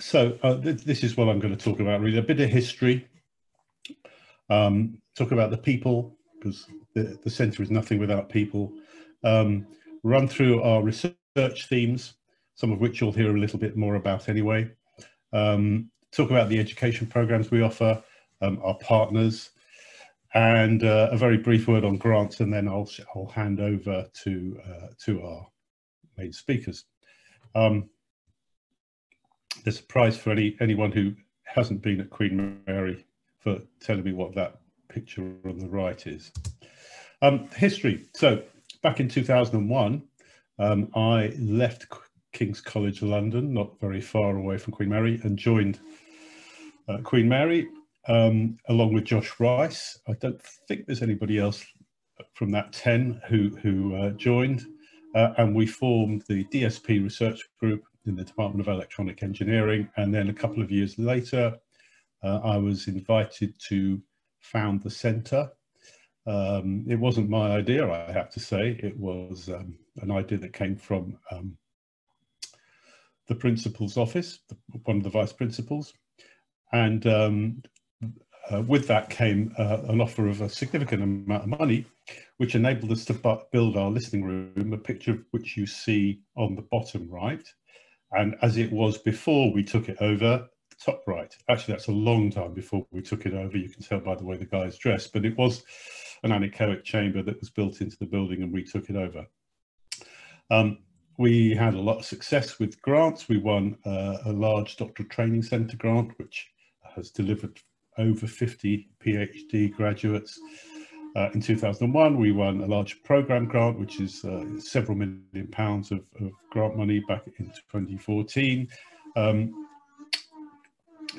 so uh, th this is what I'm going to talk about really, a bit of history, um, talk about the people, because the, the centre is nothing without people, um, run through our research themes, some of which you'll hear a little bit more about anyway, um, talk about the education programs we offer, um, our partners, and uh, a very brief word on grants, and then I'll, I'll hand over to, uh, to our main speakers. Um, there's a for any anyone who hasn't been at Queen Mary for telling me what that picture on the right is. Um, history. So back in 2001, um, I left King's College London, not very far away from Queen Mary, and joined uh, Queen Mary um, along with Josh Reiss. I don't think there's anybody else from that 10 who, who uh, joined. Uh, and we formed the DSP research group in the Department of Electronic Engineering. And then a couple of years later, uh, I was invited to found the centre. Um, it wasn't my idea, I have to say. It was um, an idea that came from um, the principal's office, the, one of the vice principals. And um, uh, with that came uh, an offer of a significant amount of money, which enabled us to build our listening room, a picture of which you see on the bottom right. And as it was before we took it over, top right. Actually, that's a long time before we took it over. You can tell by the way the guy's dressed, but it was an anechoic chamber that was built into the building and we took it over. Um, we had a lot of success with grants. We won uh, a large doctoral training centre grant, which has delivered over 50 PhD graduates. Uh, in 2001, we won a large program grant, which is uh, several million pounds of, of, grant money back in 2014. Um,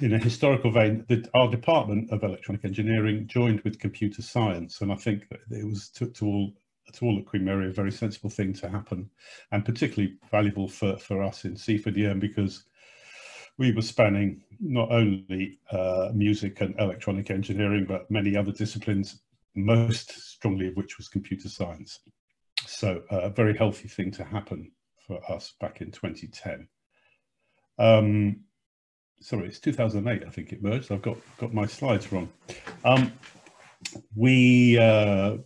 in a historical vein, the, our Department of Electronic Engineering joined with computer science, and I think it was to, to all to all at Queen Mary a very sensible thing to happen, and particularly valuable for, for us in C4DM because we were spanning not only uh, music and electronic engineering, but many other disciplines, most strongly of which was computer science. So uh, a very healthy thing to happen for us back in 2010. Um, sorry, it's 2008, I think it merged. I've got, got my slides wrong. Um, we uh,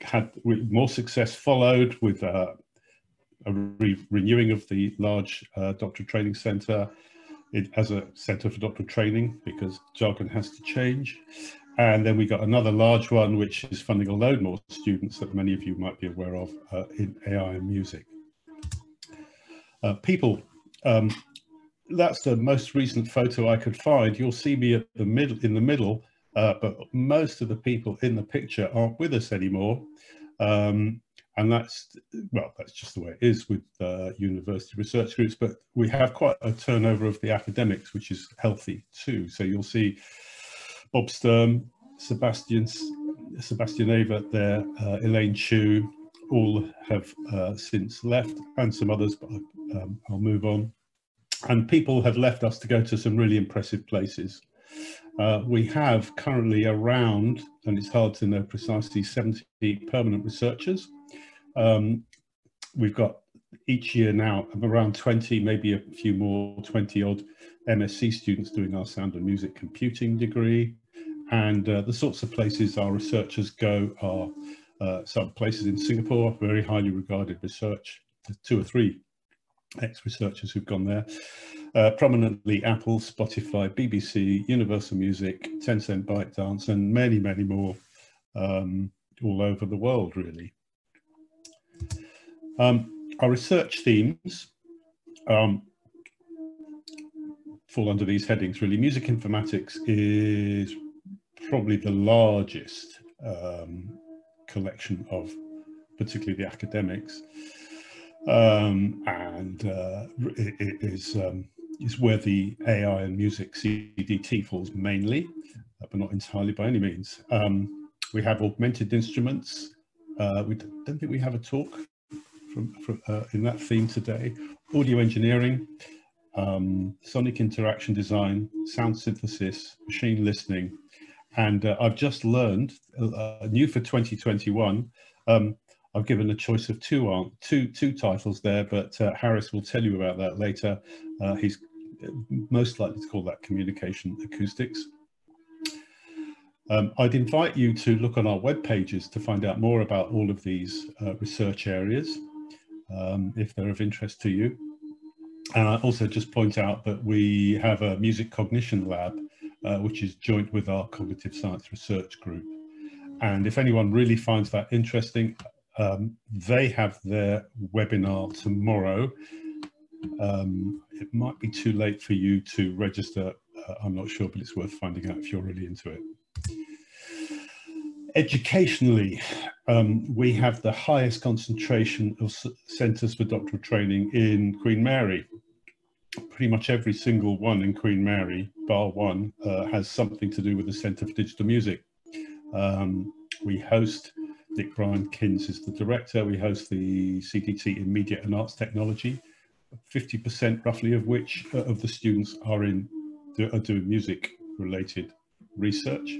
had more success followed with uh, a re renewing of the large uh, doctor training centre it, as a centre for doctoral training because jargon has to change. And then we got another large one, which is funding a load more students that many of you might be aware of uh, in AI and music. Uh, people, um, that's the most recent photo I could find. You'll see me at the middle, in the middle, uh, but most of the people in the picture aren't with us anymore. Um, and that's well that's just the way it is with uh, university research groups but we have quite a turnover of the academics which is healthy too so you'll see bob sturm sebastian sebastian Ewert there uh, elaine Chew all have uh, since left and some others but um, i'll move on. And people have left us to go to some really impressive places. Uh, we have currently around, and it's hard to know precisely, 70 permanent researchers. Um, we've got each year now around 20, maybe a few more, 20 odd MSc students doing our sound and music computing degree. And uh, the sorts of places our researchers go are uh, some places in Singapore, very highly regarded research, two or three ex-researchers who've gone there. Uh, prominently Apple, Spotify, BBC, Universal Music, Tencent ByteDance, and many, many more um, all over the world, really. Um, our research themes um, fall under these headings really. Music informatics is probably the largest um, collection of particularly the academics um, and uh, it, it is, um, is where the AI and music CDT falls mainly, uh, but not entirely by any means. Um, we have augmented instruments. Uh, we don't think we have a talk from, from uh, in that theme today. Audio engineering, um, sonic interaction design, sound synthesis, machine listening, and uh, I've just learned, uh, new for 2021, um, I've given a choice of two titles there, but uh, Harris will tell you about that later. Uh, he's most likely to call that communication acoustics. Um, I'd invite you to look on our web pages to find out more about all of these uh, research areas, um, if they're of interest to you. And I also just point out that we have a music cognition lab, uh, which is joint with our cognitive science research group. And if anyone really finds that interesting, um, they have their webinar tomorrow. Um, it might be too late for you to register. Uh, I'm not sure, but it's worth finding out if you're really into it. Educationally, um, we have the highest concentration of centres for doctoral training in Queen Mary. Pretty much every single one in Queen Mary, bar one, uh, has something to do with the Centre for Digital Music. Um, we host, Nick Bryan-Kinns is the director, we host the CDT in Media and Arts Technology, 50% roughly of which uh, of the students are in are doing music related research.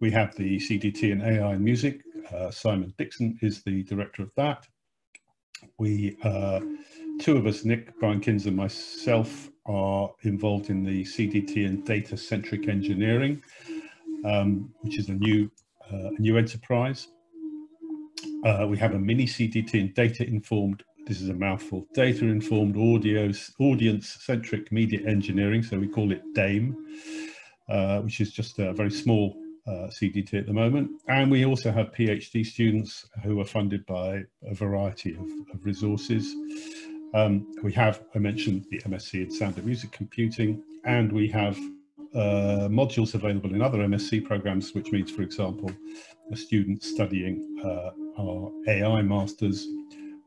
We have the CDT in AI and music. Uh, Simon Dixon is the director of that. We, uh, two of us, Nick, Bryan-Kinns and myself, are involved in the CDT and data-centric engineering, um, which is a new, uh, new enterprise. Uh, we have a mini CDT in data-informed, this is a mouthful, data-informed audio, audience-centric media engineering, so we call it DAME, uh, which is just a very small uh, CDT at the moment. And we also have PhD students who are funded by a variety of, of resources. Um, we have, I mentioned the MSc in Sound and Music Computing, and we have uh, modules available in other MSc programs, which means, for example, a student studying uh, our AI masters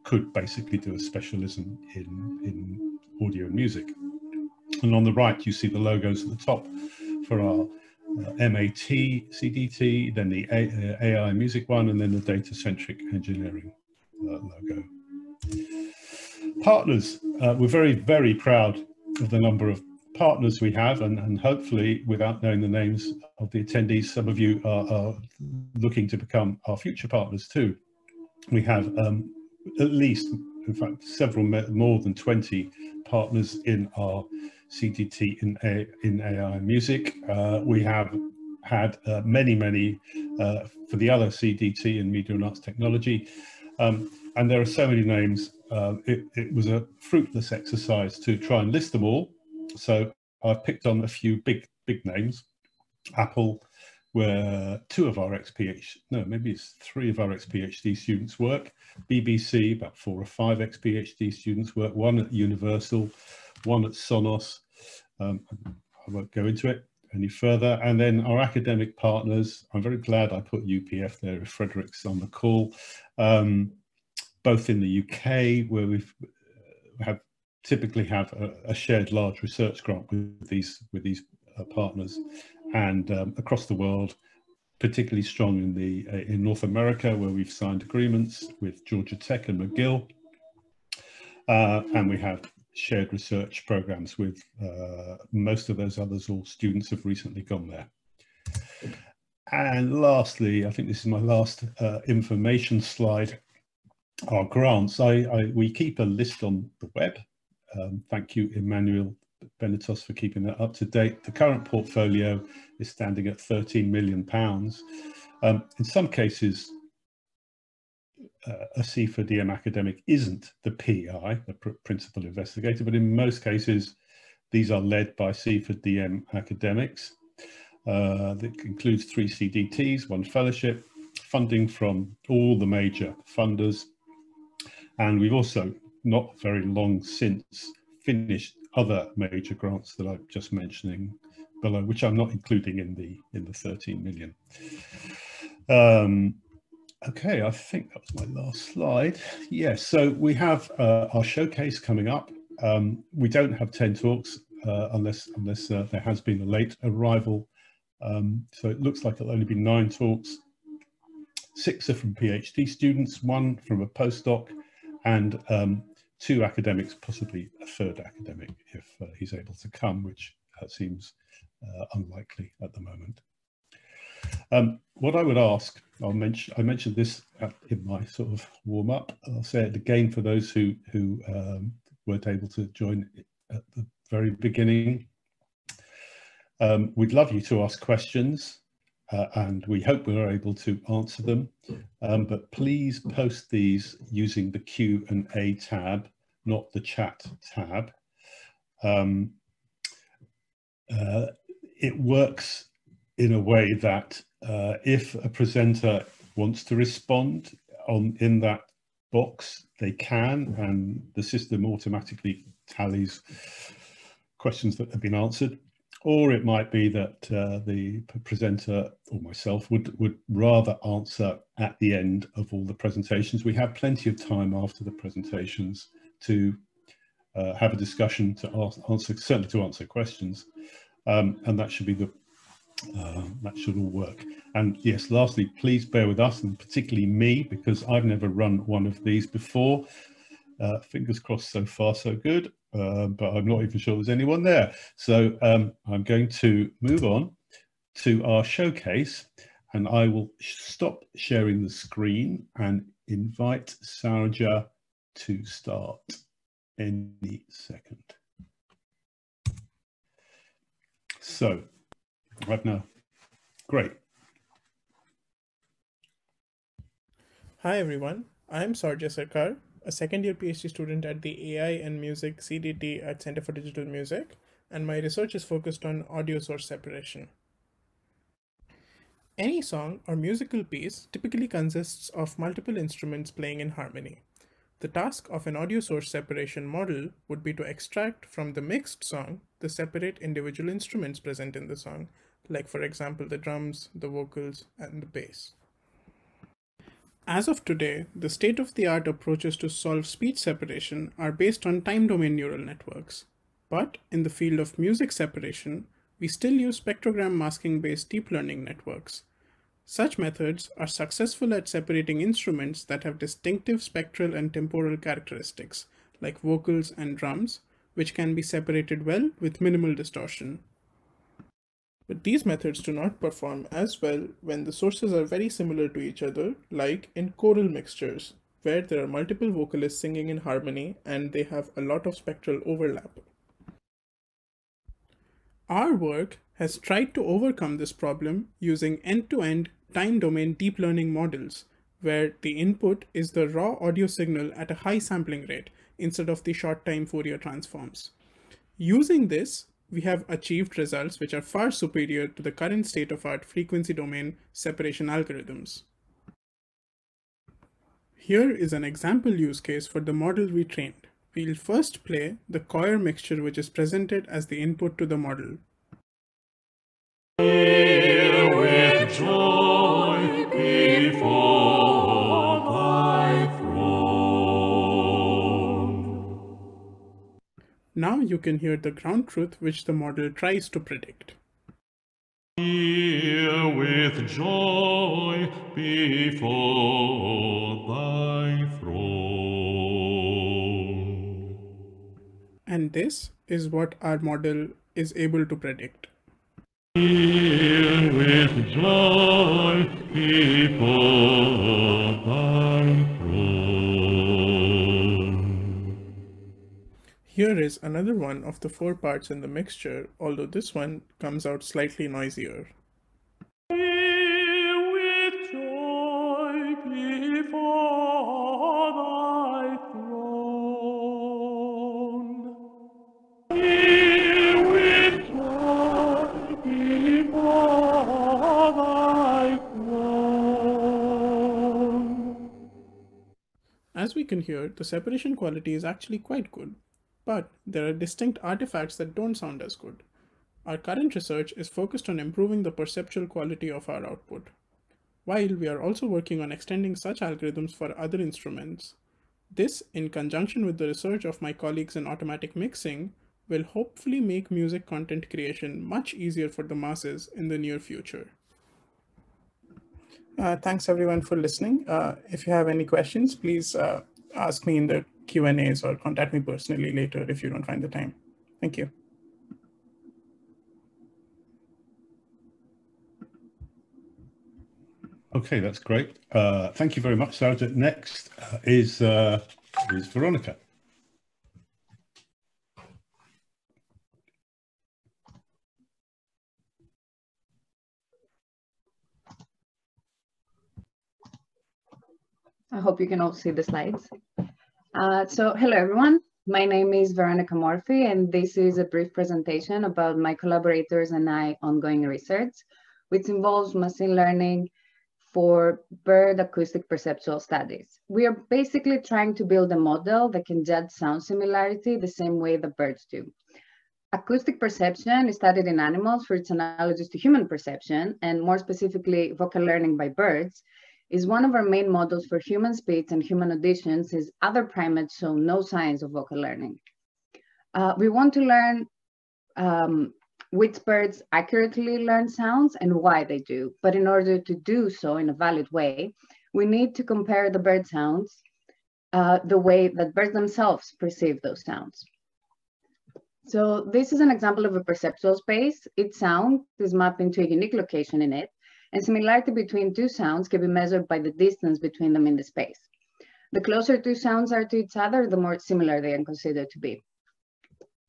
could basically do a specialism in, in audio and music. And on the right, you see the logos at the top for our uh, MAT CDT, then the A, uh, AI music one, and then the data-centric engineering uh, logo. Partners, uh, we're very, very proud of the number of partners we have, and, and hopefully, without knowing the names of the attendees, some of you are, are looking to become our future partners too. We have um, at least, in fact, several more than 20 partners in our CDT in, A, in AI and music. Uh, we have had uh, many, many uh, for the other CDT in media and arts technology. Um, and there are so many names. Um, it, it, was a fruitless exercise to try and list them all. So I've picked on a few big, big names. Apple, where two of our ex-PhD, no, maybe it's three of our ex-PhD students work. BBC, about four or five ex-PhD students work. One at Universal, one at Sonos, um, I won't go into it any further. And then our academic partners, I'm very glad I put UPF there if Frederick's on the call, um, both in the UK where we've uh, have typically have a, a, shared large research grant with these with these uh, partners. And um, across the world particularly strong in the uh, in North America where we've signed agreements with Georgia Tech and McGill. Uh, and we have shared research programs with uh, most of those others all students have recently gone there. And lastly, I think this is my last uh, information slide, our grants. I, I, we keep a list on the web. Um, thank you, Emmanuel Benetos, for keeping that up to date. The current portfolio is standing at 13 million pounds. Um, in some cases, uh, a C4DM academic isn't the PI, the pr principal investigator, but in most cases, these are led by C4DM academics. Uh, that includes three CDTs, one fellowship, funding from all the major funders. And we've also, not very long since, finished other major grants that I'm just mentioning below, which I'm not including in the in the 13 million. Um, Okay, I think that was my last slide. Yes, so we have uh, our showcase coming up. Um, we don't have 10 talks uh, unless unless uh, there has been a late arrival. Um, so it looks like it'll only be nine talks. Six are from PhD students, one from a postdoc, and um, two academics, possibly a third academic if uh, he's able to come, which uh, seems uh, unlikely at the moment. Um, what I would ask, mention, I mentioned this at, in my sort of warm up. I'll say it again for those who who um, weren't able to join at the very beginning. Um, we'd love you to ask questions uh, and we hope we're able to answer them. Um, but please post these using the Q&A tab, not the chat tab. Um, uh, it works in a way that uh, if a presenter wants to respond on in that box, they can, and the system automatically tallies questions that have been answered. Or it might be that uh, the presenter or myself would, would rather answer at the end of all the presentations. We have plenty of time after the presentations to uh, have a discussion to ask, answer, certainly to answer questions. Um, and that should be the, uh, that should all work. And yes, lastly, please bear with us and particularly me because I've never run one of these before. Uh, fingers crossed so far so good, uh, but I'm not even sure there's anyone there. So um, I'm going to move on to our showcase and I will stop sharing the screen and invite Saurjya to start any second. So, right now, great. Hi everyone, I'm Saurjya Sarkar, a second year PhD student at the AI and Music CDT at Center for Digital Music, and my research is focused on audio source separation. Any song or musical piece typically consists of multiple instruments playing in harmony. The task of an audio source separation model would be to extract from the mixed song the separate individual instruments present in the song, like for example the drums, the vocals, and the bass. As of today, the state-of-the-art approaches to solve speech separation are based on time domain neural networks. But in the field of music separation, we still use spectrogram masking based deep learning networks, such methods are successful at separating instruments that have distinctive spectral and temporal characteristics, like vocals and drums, which can be separated well with minimal distortion. But these methods do not perform as well when the sources are very similar to each other, like in choral mixtures, where there are multiple vocalists singing in harmony and they have a lot of spectral overlap. Our work has tried to overcome this problem using end-to-end time domain deep learning models, where the input is the raw audio signal at a high sampling rate instead of the short time Fourier transforms. Using this, we have achieved results which are far superior to the current state-of-art frequency domain separation algorithms. Here is an example use case for the model we trained. We'll first play the choir mixture which is presented as the input to the model. Now you can hear the ground truth which the model tries to predict. Hear with joy before thy throne. And this is what our model is able to predict. Hear with joy before thy Here is another one of the four parts in the mixture, although this one comes out slightly noisier. As we can hear, the separation quality is actually quite good. But there are distinct artifacts that don't sound as good. Our current research is focused on improving the perceptual quality of our output. While we are also working on extending such algorithms for other instruments, this, in conjunction with the research of my colleagues in automatic mixing, will hopefully make music content creation much easier for the masses in the near future. Uh, thanks everyone for listening. Uh, if you have any questions, please uh, ask me in the Q&As or contact me personally later if you don't find the time. Thank you. Okay, that's great. Uh, thank you very much, Sarah. Next uh, is, uh, is Veronica. I hope you can all see the slides. Uh, so hello, everyone. My name is Veronica Morfi, and this is a brief presentation about my collaborators and I ongoing research, which involves machine learning for bird acoustic perceptual studies. We are basically trying to build a model that can judge sound similarity the same way the birds do. Acoustic perception is studied in animals for its analogies to human perception, and more specifically, vocal learning by birds, is one of our main models for human speech and human audition since other primates show no signs of vocal learning. Uh, we want to learn um, which birds accurately learn sounds and why they do. But in order to do so in a valid way, we need to compare the bird sounds uh, the way that birds themselves perceive those sounds. So this is an example of a perceptual space. Each sound is mapped into a unique location in it, and similarity between two sounds can be measured by the distance between them in the space. The closer two sounds are to each other, the more similar they are considered to be.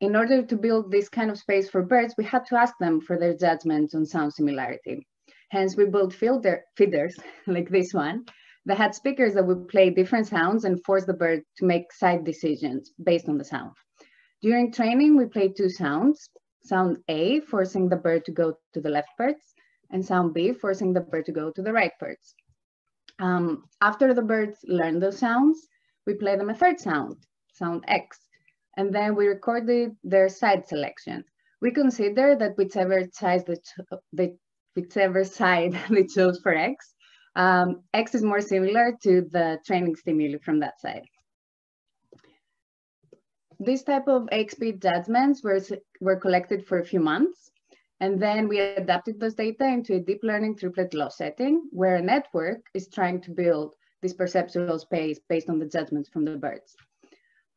In order to build this kind of space for birds, we had to ask them for their judgments on sound similarity. Hence, we built filter, feeders like this one that had speakers that would play different sounds and force the bird to make side decisions based on the sound. During training, we played two sounds, sound A, forcing the bird to go to the left perch, and sound B, forcing the bird to go to the right perch. Um, after the birds learn those sounds, we play them a third sound, sound X, and then we recorded their side selection. We consider that whichever side they, they whichever side they chose for X, um, X is more similar to the training stimuli from that side. This type of XP judgments were, were collected for a few months, and then we adapted those data into a deep learning triplet loss setting, where a network is trying to build this perceptual space based on the judgments from the birds.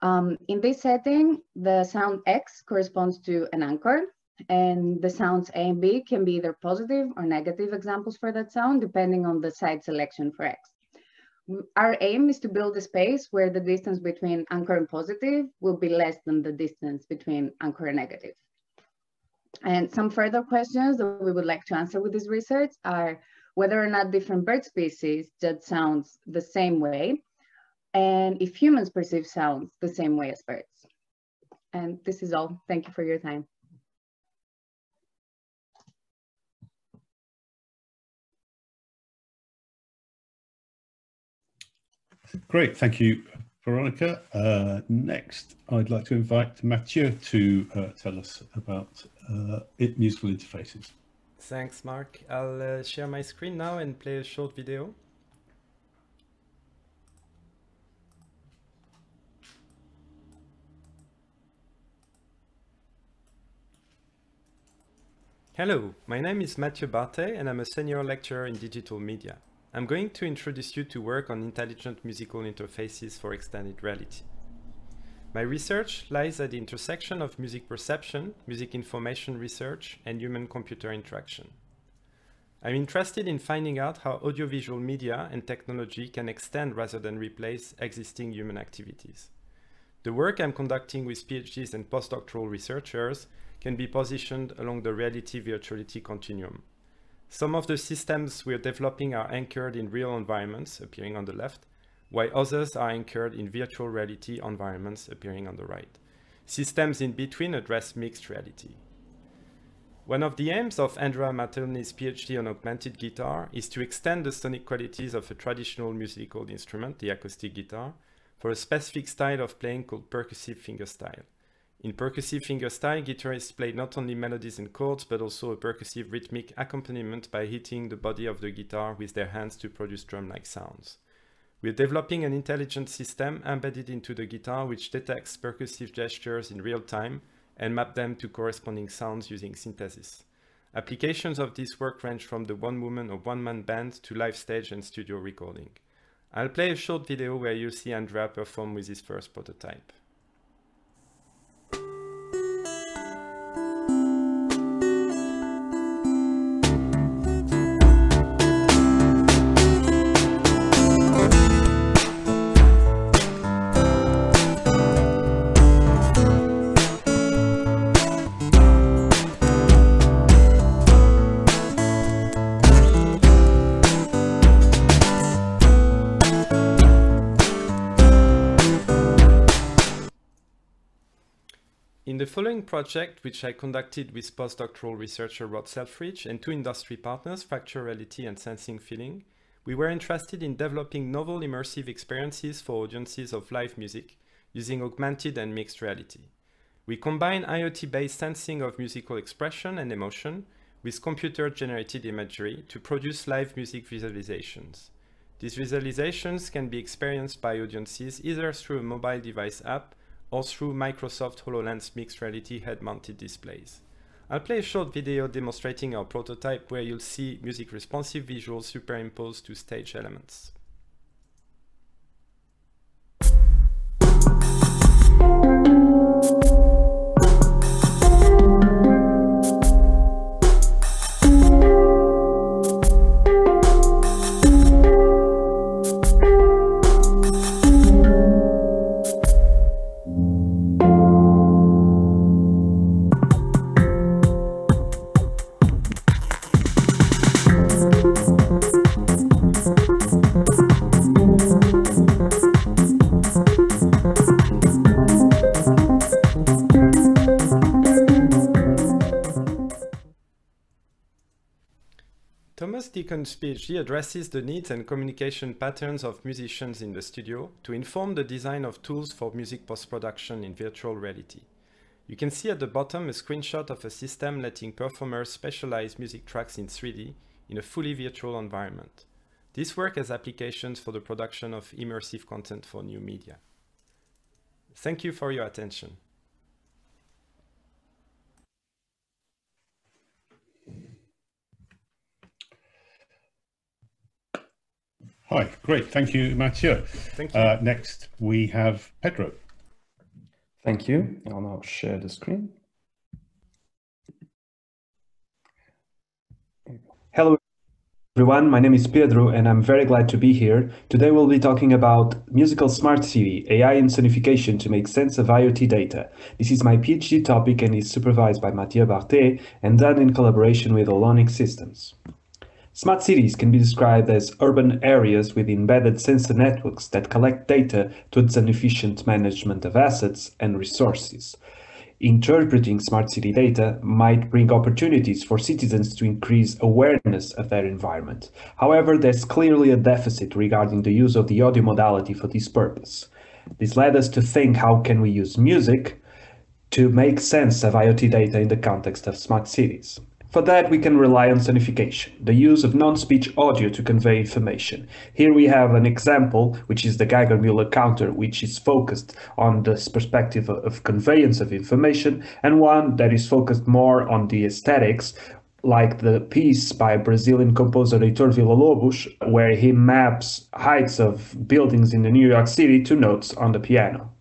Um, in this setting, the sound X corresponds to an anchor, and the sounds A and B can be either positive or negative examples for that sound, depending on the side selection for X. Our aim is to build a space where the distance between anchor and positive will be less than the distance between anchor and negative. And some further questions that we would like to answer with this research are whether or not different bird species judge sounds the same way, and if humans perceive sounds the same way as birds. And this is all. Thank you for your time. Great, thank you, Veronica. Uh, next, I'd like to invite Mathieu to uh, tell us about it, musical interfaces. Thanks, Mark. I'll uh, share my screen now and play a short video. Hello, my name is Mathieu Barthet and I'm a senior lecturer in digital media. I'm going to introduce you to work on intelligent musical interfaces for extended reality. My research lies at the intersection of music perception, music information research, and human-computer interaction. I'm interested in finding out how audiovisual media and technology can extend rather than replace existing human activities. The work I'm conducting with PhDs and postdoctoral researchers can be positioned along the reality-virtuality continuum. Some of the systems we're developing are anchored in real environments, appearing on the left, while others are anchored in virtual reality environments, appearing on the right. Systems in between address mixed reality. One of the aims of Andrea Martelloni's PhD on augmented guitar is to extend the sonic qualities of a traditional musical instrument, the acoustic guitar, for a specific style of playing called percussive fingerstyle. In percussive fingerstyle, guitarists play not only melodies and chords, but also a percussive rhythmic accompaniment by hitting the body of the guitar with their hands to produce drum-like sounds. We're developing an intelligent system embedded into the guitar which detects percussive gestures in real time and map them to corresponding sounds using synthesis. Applications of this work range from the one-woman or one-man band to live stage and studio recording. I'll play a short video where you'll see Andrea perform with his first prototype. Following project, which I conducted with postdoctoral researcher Rod Selfridge and two industry partners, Fracture Reality and Sensing Feeling, we were interested in developing novel immersive experiences for audiences of live music using augmented and mixed reality. We combine IoT-based sensing of musical expression and emotion with computer-generated imagery to produce live music visualizations. These visualizations can be experienced by audiences either through a mobile device app or through Microsoft HoloLens mixed reality head-mounted displays. I'll play a short video demonstrating our prototype where you'll see music responsive visuals superimposed to stage elements. Thomas Deacon's PhD addresses the needs and communication patterns of musicians in the studio to inform the design of tools for music post-production in virtual reality. You can see at the bottom a screenshot of a system letting performers spatialize music tracks in 3D in a fully virtual environment. This work has applications for the production of immersive content for new media. Thank you for your attention. Hi, great. Thank you, Mathieu. Thank you. Uh, next, we have Pedro. Thank you. I'll now share the screen. Hello, everyone. My name is Pedro, and I'm very glad to be here. Today, we'll be talking about Musical Smart City, AI and sonification to make sense of IoT data. This is my PhD topic and is supervised by Mathieu Barthet and done in collaboration with Holonic Systems. Smart cities can be described as urban areas with embedded sensor networks that collect data towards an efficient management of assets and resources. Interpreting smart city data might bring opportunities for citizens to increase awareness of their environment. However, there's clearly a deficit regarding the use of the audio modality for this purpose. This led us to think how can we use music to make sense of IoT data in the context of smart cities. For that, we can rely on sonification, the use of non-speech audio to convey information. Here we have an example, which is the Geiger-Müller counter, which is focused on this perspective of conveyance of information, and one that is focused more on the aesthetics, like the piece by Brazilian composer Heitor Villa-Lobos, where he maps heights of buildings in the New York City to notes on the piano.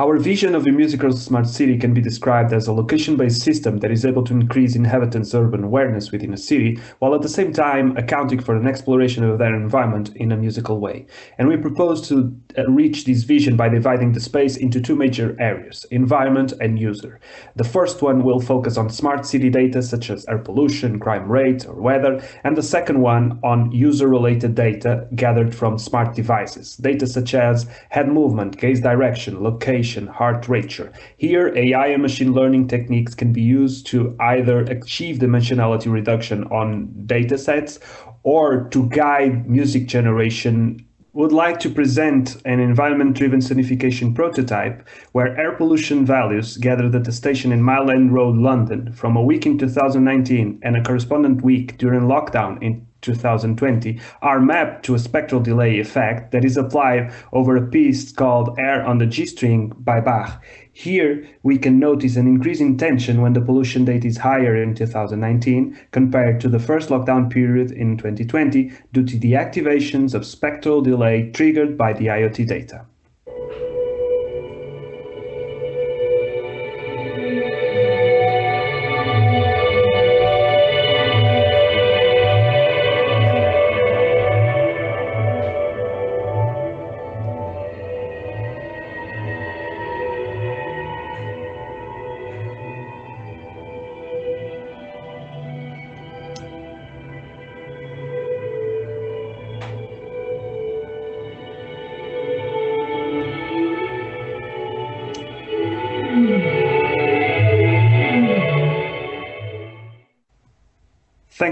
Our vision of a musical smart city can be described as a location-based system that is able to increase inhabitants' urban awareness within a city, while at the same time accounting for an exploration of their environment in a musical way. And we propose to uh, reach this vision by dividing the space into two major areas, environment and user. The first one will focus on smart city data such as air pollution, crime rate, or weather, and the second one on user-related data gathered from smart devices, data such as head movement, gaze direction, location, heart rate. Here, AI and machine learning techniques can be used to either achieve dimensionality reduction on datasets or to guide music generation would like to present an environment-driven sonification prototype where air pollution values gathered at a station in Mile End Road, London, from a week in 2019 and a correspondent week during lockdown in 2020 are mapped to a spectral delay effect that is applied over a piece called Air on the G string by Bach. Here, we can notice an increase in tension when the pollution date is higher in 2019 compared to the first lockdown period in 2020 due to the activations of spectral delay triggered by the IoT data.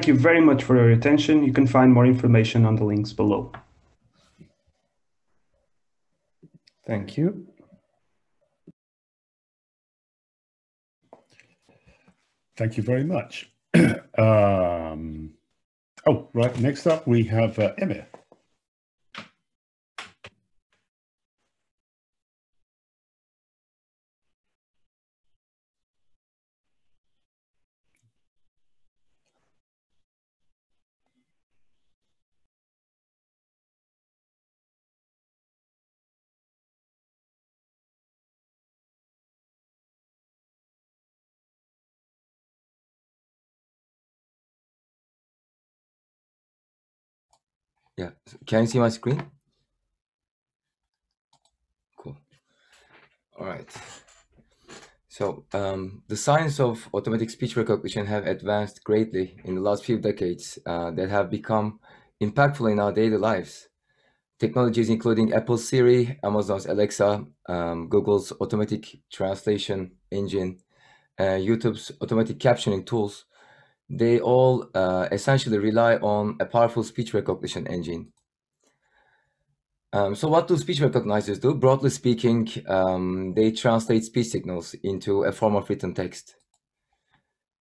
You very much for your attention. You can find more information on the links below. Thank you. Thank you very much. um, oh, right. Next up, we have uh, Emir. Yeah. Can you see my screen? Cool. All right. So um, the science of automatic speech recognition have advanced greatly in the last few decades uh, that have become impactful in our daily lives. Technologies including Apple Siri, Amazon's Alexa, um, Google's automatic translation engine, uh, YouTube's automatic captioning tools they all uh, essentially rely on a powerful speech recognition engine. Um, so what do speech recognizers do? Broadly speaking, um, they translate speech signals into a form of written text.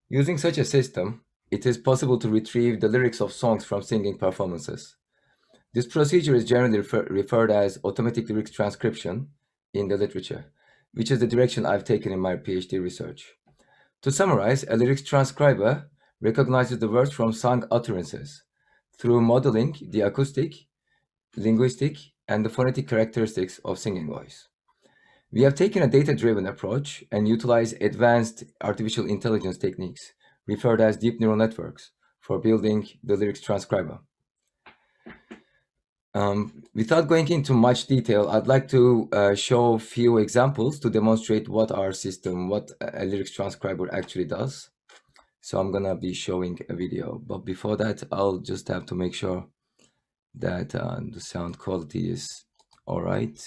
Using such a system, it is possible to retrieve the lyrics of songs from singing performances. This procedure is generally refer referred as automatic lyrics transcription in the literature, which is the direction I've taken in my PhD research. To summarize, a lyrics transcriber recognizes the words from sung utterances through modeling the acoustic, linguistic, and the phonetic characteristics of singing voice. We have taken a data-driven approach and utilize advanced artificial intelligence techniques, referred as deep neural networks, for building the lyrics transcriber. Um, without going into much detail, I'd like to uh, show a few examples to demonstrate what our system, what a lyrics transcriber actually does. So I'm gonna be showing a video, but before that, I'll just have to make sure that uh, the sound quality is all right.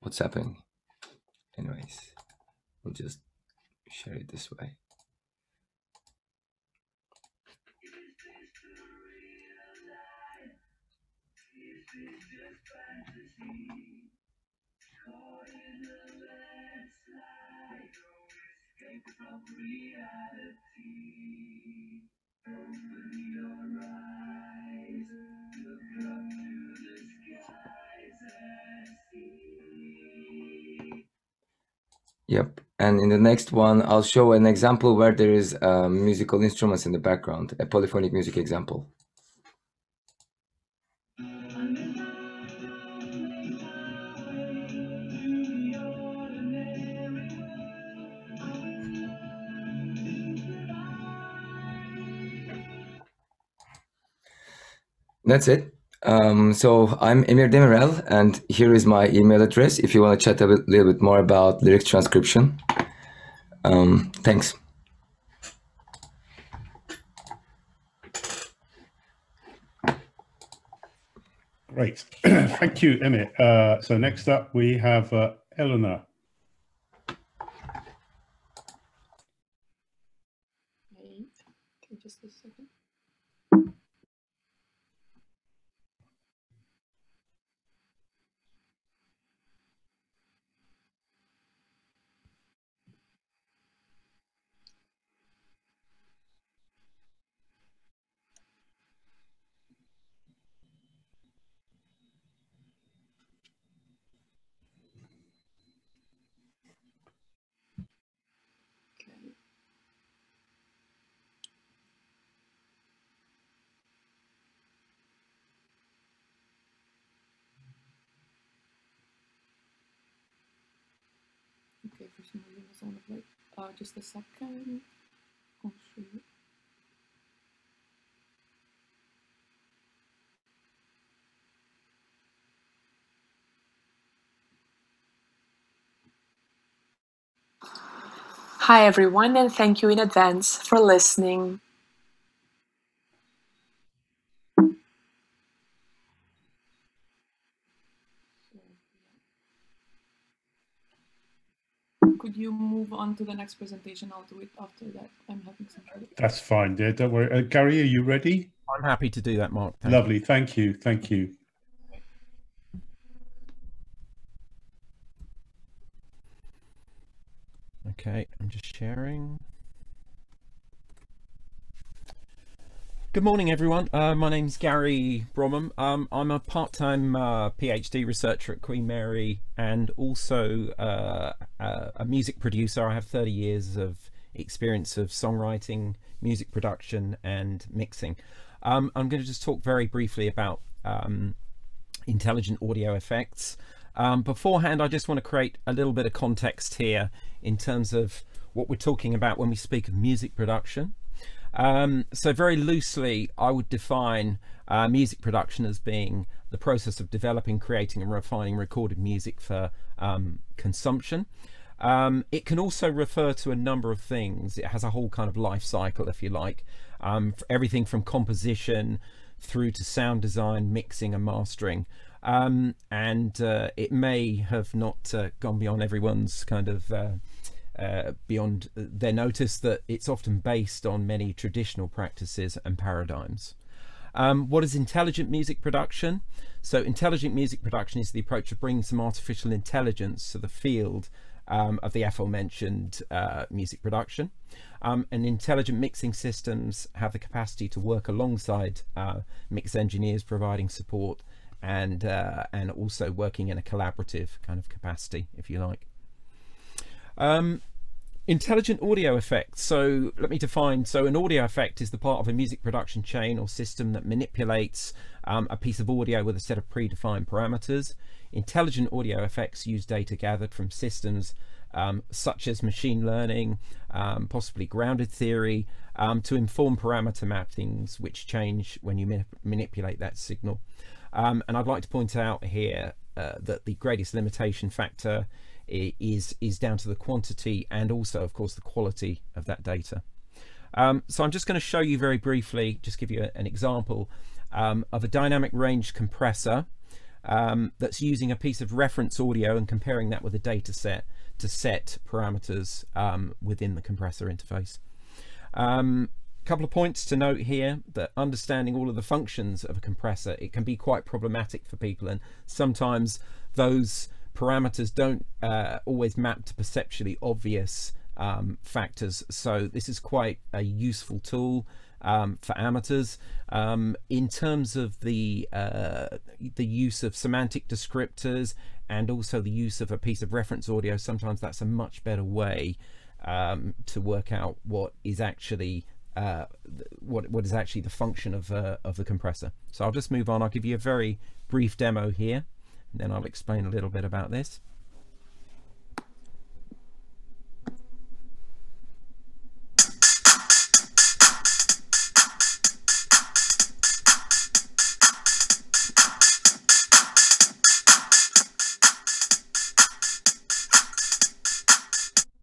What's happening? Anyways, we'll just share it this way. Yep. And in the next one, I'll show an example where there is uh, musical instruments in the background, a polyphonic music example. That's it. Um, so I'm Emir Demirel, and here is my email address if you want to chat a bit, little bit more about lyric transcription. Um, thanks. Great. Thank you, Emir. Uh, so next up, we have uh, Eleanor. Wait, okay, just a second. Okay. Okay, for on the like uh just a second. You. Hi everyone and thank you in advance for listening. You move on to the next presentation? I'll do it after that. I'm having some trouble. That's fine. Yeah, don't worry. Uh, Gary, are you ready? I'm happy to do that, Mark. Thank you. Lovely. Thank you. Thank you. Okay, I'm just sharing. Good morning, everyone. Uh, my name's Gary Bromham. Um, I'm a part-time uh, PhD researcher at Queen Mary and also uh, uh, a music producer. I have 30 years of experience of songwriting, music production, and mixing. Um, I'm going to just talk very briefly about um, intelligent audio effects. Um, beforehand, I just want to create a little bit of context here in terms of what we're talking about when we speak of music production. Um, so very loosely, I would define uh, music production as being the process of developing, creating and refining recorded music for um, consumption. Um, it can also refer to a number of things. It has a whole kind of life cycle, if you like, um, everything from composition through to sound design, mixing and mastering. Um, and uh, it may have not uh, gone beyond everyone's kind of uh, beyond their notice that it's often based on many traditional practices and paradigms. Um, what is intelligent music production? So intelligent music production is the approach of bringing some artificial intelligence to the field um, of the aforementioned uh, music production. Um, and intelligent mixing systems have the capacity to work alongside uh, mix engineers providing support and uh, and also working in a collaborative kind of capacity, if you like. Um, intelligent audio effects. So let me define. So an audio effect is the part of a music production chain or system that manipulates um, a piece of audio with a set of predefined parameters. Intelligent audio effects use data gathered from systems um, such as machine learning, um, possibly grounded theory, um, to inform parameter mappings which change when you manip manipulate that signal. Um, and I'd like to point out here uh, that the greatest limitation factor is is down to the quantity and also of course the quality of that data. Um, so I'm just going to show you very briefly, just give you a, an example um, of a dynamic range compressor um, that's using a piece of reference audio and comparing that with a data set to set parameters um, within the compressor interface. A um, couple of points to note here that understanding all of the functions of a compressor, it can be quite problematic for people and sometimes those parameters don't uh, always map to perceptually obvious um, factors. So this is quite a useful tool um, for amateurs. Um, in terms of the uh, the use of semantic descriptors and also the use of a piece of reference audio, sometimes that's a much better way um, to work out what is actually uh, what what is actually the function of uh, of the compressor. So I'll just move on. I'll give you a very brief demo here. Then I'll explain a little bit about this.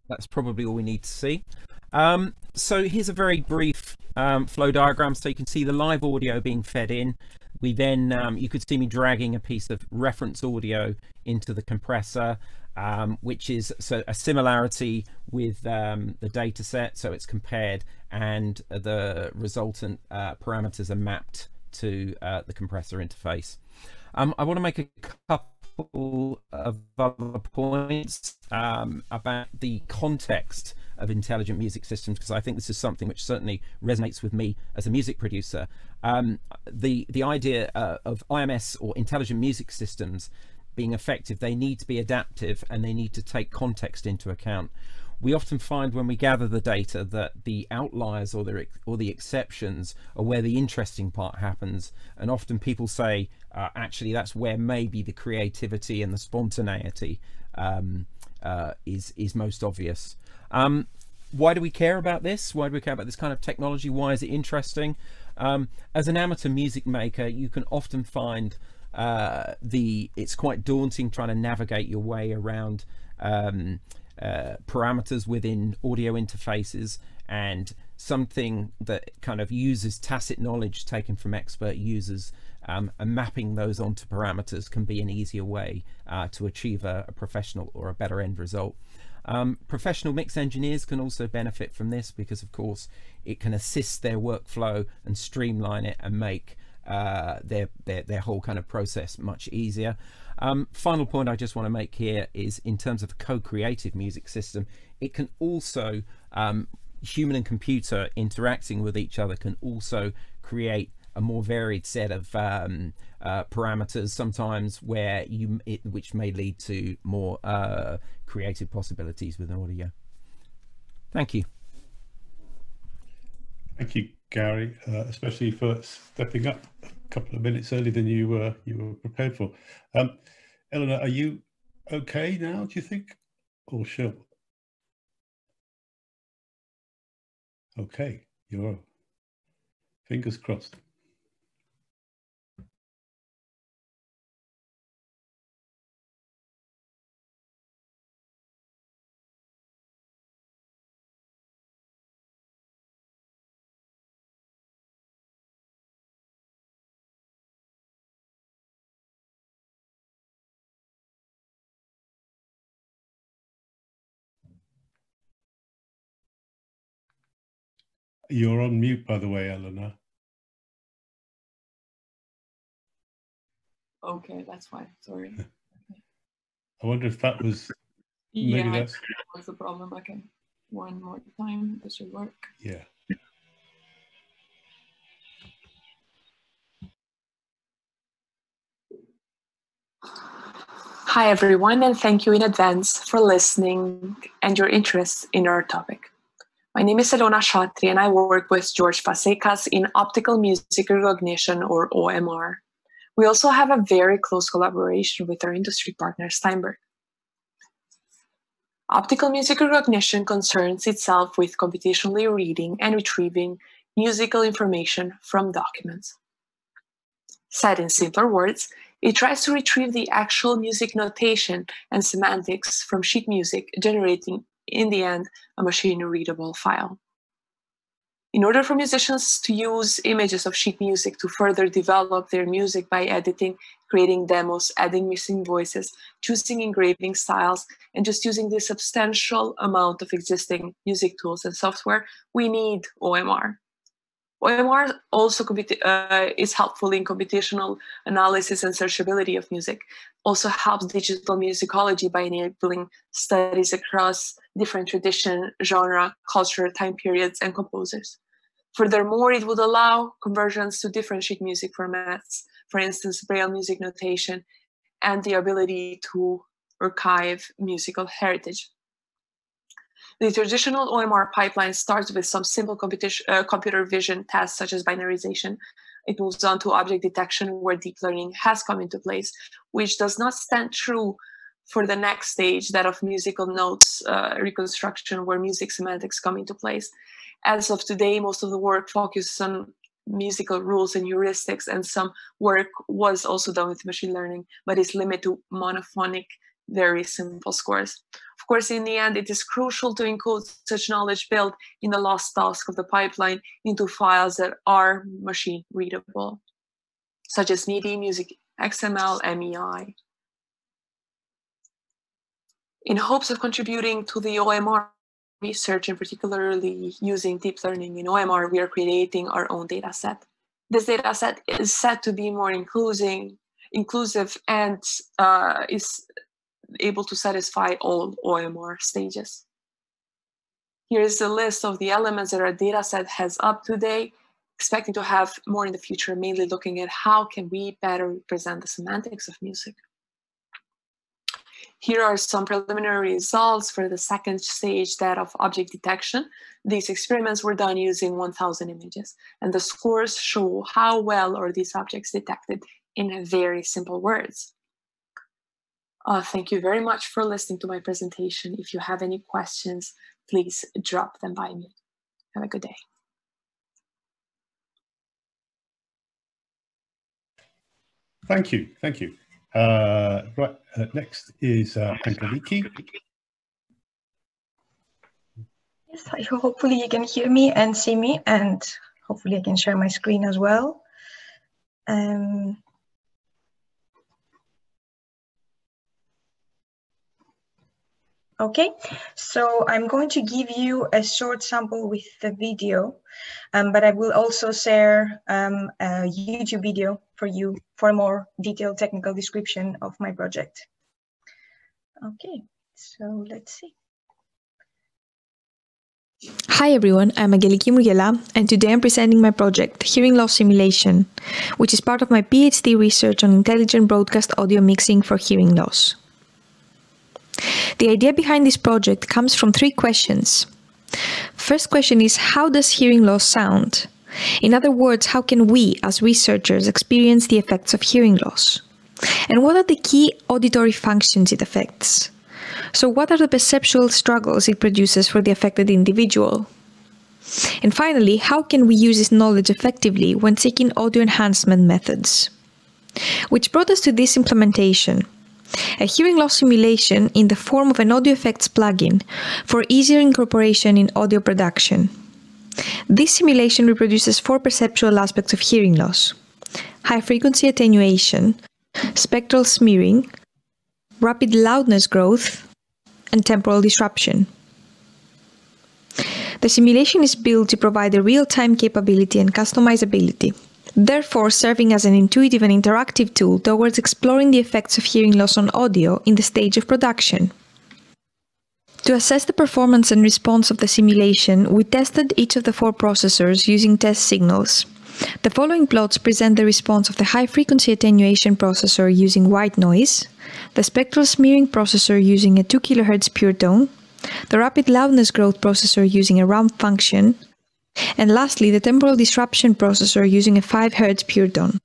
That's probably all we need to see. Um, so here's a very brief um, flow diagram so you can see the live audio being fed in we then, um, you could see me dragging a piece of reference audio into the compressor, um, which is so a similarity with um, the data set. So it's compared and the resultant uh, parameters are mapped to uh, the compressor interface. Um, I want to make a couple of other points um, about the context of intelligent music systems because I think this is something which certainly resonates with me as a music producer. Um, the the idea uh, of IMS or intelligent music systems being effective, they need to be adaptive and they need to take context into account. We often find when we gather the data that the outliers or the or the exceptions are where the interesting part happens, and often people say, uh, actually, that's where maybe the creativity and the spontaneity um, uh, is is most obvious. Um, why do we care about this? Why do we care about this kind of technology? Why is it interesting? Um, as an amateur music maker, you can often find uh, the it's quite daunting trying to navigate your way around um, uh, parameters within audio interfaces and something that kind of uses tacit knowledge taken from expert users um, and mapping those onto parameters can be an easier way uh, to achieve a, a, professional or a better end result. Um, professional mix engineers can also benefit from this because, of course, it can assist their workflow and streamline it and make uh, their, their their whole kind of process much easier. Um, final point I just want to make here is in terms of co-creative music system, it can also um, human and computer interacting with each other can also create a more varied set of um, uh, parameters sometimes where you it, which may lead to more uh, creative possibilities with audio. Thank you. Thank you, Gary, uh, especially for stepping up a couple of minutes earlier than you were you were prepared for. Um, Eleanor, are you okay now? Do you think, or sure? Okay, you're fingers crossed. You're on mute, by the way, Eleanor. Okay, that's why. Sorry. I wonder if that was maybe yeah, that's that was the problem. Okay, one more time. This should work. yeah. Hi, everyone, and thank you in advance for listening and your interest in our topic. My name is Elona Shatri, and I work with George Fazekas in optical music recognition, or OMR. We also have a very close collaboration with our industry partner, Steinberg. Optical music recognition concerns itself with computationally reading and retrieving musical information from documents. Said in simpler words, it tries to retrieve the actual music notation and semantics from sheet music, generating, in the end, a machine readable file. In order for musicians to use images of sheet music to further develop their music by editing, creating demos, adding missing voices, choosing engraving styles, and just using the substantial amount of existing music tools and software, we need OMR. OMR also uh, is helpful in computational analysis and searchability of music. Also helps digital musicology by enabling studies across different tradition, genre, culture, time periods, and composers. Furthermore, it would allow conversions to differentiate music formats, for instance, Braille music notation, and the ability to archive musical heritage. The traditional OMR pipeline starts with some simple uh, computer vision tasks such as binarization. It moves on to object detection where deep learning has come into place, which does not stand true for the next stage, that of musical notes uh, reconstruction, where music semantics come into place. As of today, most of the work focuses on musical rules and heuristics, and some work was also done with machine learning, but is limited to monophonic very simple scores. Of course, in the end, it is crucial to encode such knowledge built in the last task of the pipeline into files that are machine readable, such as MIDI, music, XML, MEI. In hopes of contributing to the OMR research and particularly using deep learning in OMR, we are creating our own data set. This data set is set to be more inclusive, inclusive and uh, is able to satisfy all OMR stages. Here is the list of the elements that our dataset has up to date, expecting to have more in the future, mainly looking at how can we better represent the semantics of music. Here are some preliminary results for the second stage, that of object detection. These experiments were done using 1000 images, and the scores show how well are these objects detected in very simple words. Uh, thank you very much for listening to my presentation. If you have any questions, please drop them by me. Have a good day. Thank you. Thank you. Uh, right. Uh, next is uh, Angeliki. Yes, hopefully you can hear me and see me, and hopefully I can share my screen as well. Um, Okay, so I'm going to give you a short sample with the video, um, but I will also share um, a YouTube video for you for a more detailed technical description of my project. Okay, so let's see. Hi everyone, I'm Angeliki Mourgela, and today I'm presenting my project, Hearing Loss Simulation, which is part of my PhD research on intelligent broadcast audio mixing for hearing loss. The idea behind this project comes from three questions. First question is how does hearing loss sound? In other words, how can we as researchers experience the effects of hearing loss? And what are the key auditory functions it affects? So, what are the perceptual struggles it produces for the affected individual? And finally, how can we use this knowledge effectively when seeking audio enhancement methods? Which brought us to this implementation a hearing loss simulation in the form of an audio effects plugin for easier incorporation in audio production. This simulation reproduces four perceptual aspects of hearing loss high frequency attenuation, spectral smearing, rapid loudness growth, and temporal disruption. The simulation is built to provide a real-time capability and customizability, therefore serving as an intuitive and interactive tool towards exploring the effects of hearing loss on audio in the stage of production. To assess the performance and response of the simulation, we tested each of the four processors using test signals. The following plots present the response of the high-frequency attenuation processor using white noise, the spectral smearing processor using a 2 kHz pure tone, the rapid loudness growth processor using a ramp function, and lastly the temporal disruption processor using a 5 Hz pure tone.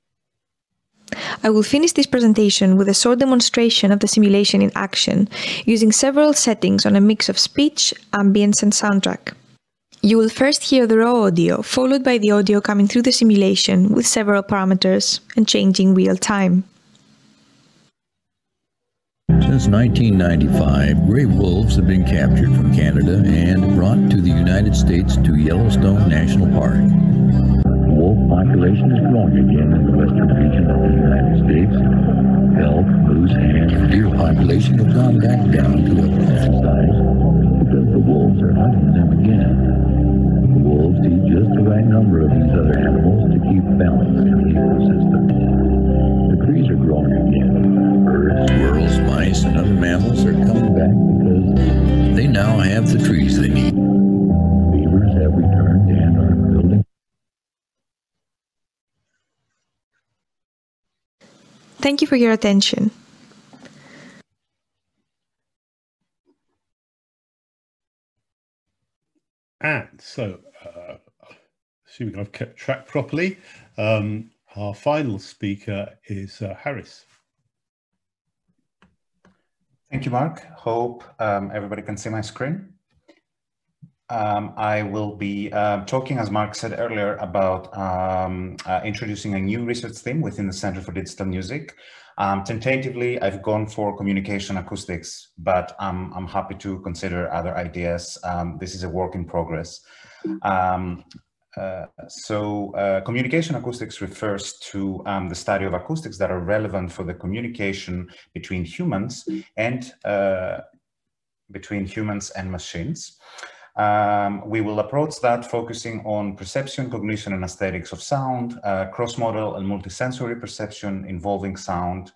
I will finish this presentation with a short demonstration of the simulation in action, using several settings on a mix of speech, ambience and soundtrack. You will first hear the raw audio, followed by the audio coming through the simulation with several parameters and changing real time. Since 1995, gray wolves have been captured from Canada and brought to the United States to Yellowstone National Park. The wolf population is growing again in the western region of the United States. Elk, moose, and deer population have gone back down to a healthy size because the wolves are hunting them again. The wolves eat just the right number of these other animals to keep balance in the ecosystem. The trees are growing again. Birds, squirrels, mice, and other mammals are coming back because they now have the trees they need. Beavers have returned and are building. Thank you for your attention. And so, uh, assuming I've kept track properly, um, our final speaker is uh, Harris. Thank you, Mark. Hope um, everybody can see my screen. Um, I will be uh, talking, as Mark said earlier, about um, uh, introducing a new research theme within the Center for Digital Music. Um, tentatively, I've gone for communication acoustics, but um, I'm happy to consider other ideas. Um, this is a work in progress. Um, uh, so uh, communication acoustics refers to um, the study of acoustics that are relevant for the communication between humans and uh, between humans and machines. Um, we will approach that focusing on perception, cognition, and aesthetics of sound, uh, cross-modal and multisensory perception involving sound,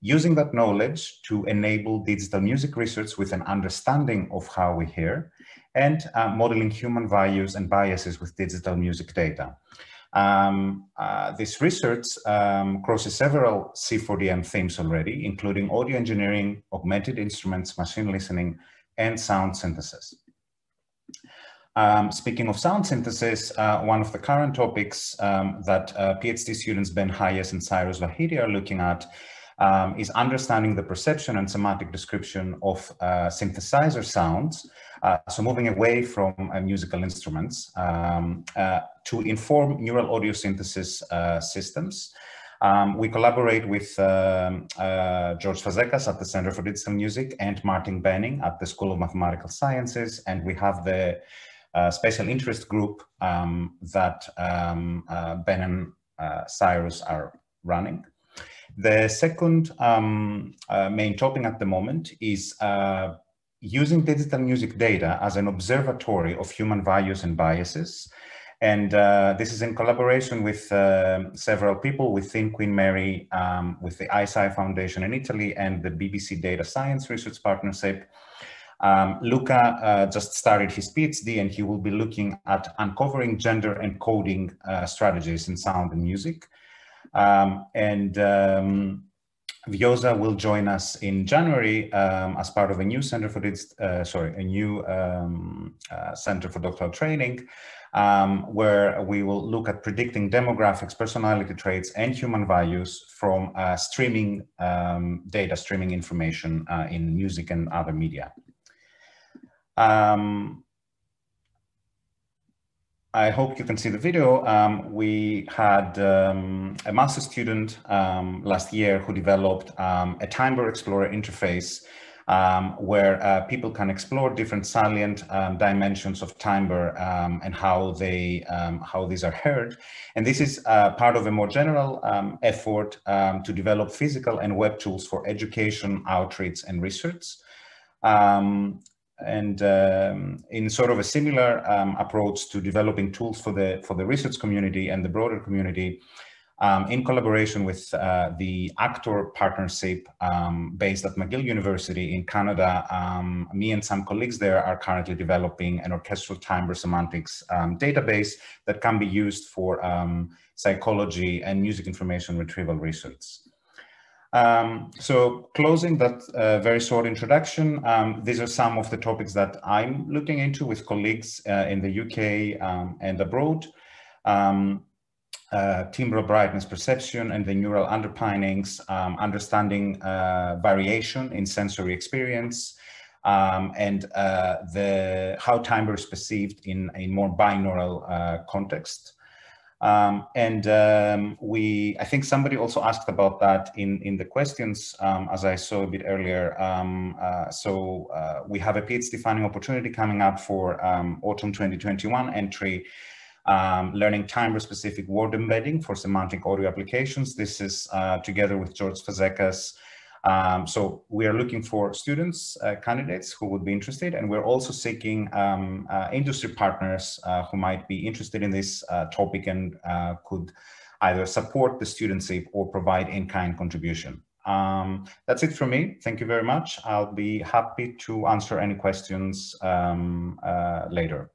using that knowledge to enable digital music research with an understanding of how we hear, and uh, modeling human values and biases with digital music data. Um, uh, this research um, crosses several C4DM themes already, including audio engineering, augmented instruments, machine listening, and sound synthesis. Um, speaking of sound synthesis, uh, one of the current topics um, that uh, PhD students Ben Hayes and Cyrus Vahidi are looking at um, is understanding the perception and semantic description of uh, synthesizer sounds. Uh, so moving away from uh, musical instruments um, uh, to inform neural audio synthesis uh, systems. Um, we collaborate with um, uh, George Fazekas at the Center for Digital Music and Martin Benning at the School of Mathematical Sciences. And we have the special interest group um, that um, Ben and Cyrus are running. The second um, uh, main topic at the moment is uh, using digital music data as an observatory of human values and biases. And uh, this is in collaboration with uh, several people within Queen Mary, um, with the ISI Foundation in Italy and the BBC Data Science Research Partnership. Um, Luca uh, just started his PhD and he will be looking at uncovering gender encoding uh, strategies in sound and music. Um, and Vjosa will join us in January um, as part of a new center for this, uh, sorry, a new um, uh, center for doctoral training, um, where we will look at predicting demographics, personality traits, and human values from uh, streaming um, data, streaming information uh, in music and other media. Um, I hope you can see the video. Um, we had um, a master student um, last year who developed um, a Timbre Explorer interface um, where uh, people can explore different salient um, dimensions of timbre and how they how these are heard. And this is uh, part of a more general effort to develop physical and web tools for education, outreach, and research. Um, and um, in sort of a similar um, approach to developing tools for the for the research community and the broader community um, in collaboration with uh, the ACTOR partnership um, based at McGill University in Canada. Um, me and some colleagues there are currently developing an orchestral timbre semantics um, database that can be used for psychology and music information retrieval research. Um, so closing that uh, very short introduction, um, these are some of the topics that I'm looking into with colleagues uh, in the UK um, and abroad. Um, uh, timbral brightness perception and the neural underpinnings, um, understanding uh, variation in sensory experience, um, and uh, the how timbre is perceived in a more binaural uh, context. Um, and um, we, I think somebody also asked about that in, in the questions, um, as I saw a bit earlier. Um, uh, so uh, we have a PhD funding opportunity coming up for um, autumn 2021 entry, um, learning timbre-specific word embedding for semantic audio applications. This is uh, together with George Fazekas, um, so we are looking for students, uh, candidates who would be interested, and we're also seeking um, uh, industry partners uh, who might be interested in this uh, topic and uh, could either support the studentship or provide in-kind contribution. Um, that's it from me. Thank you very much. I'll be happy to answer any questions um, uh, later.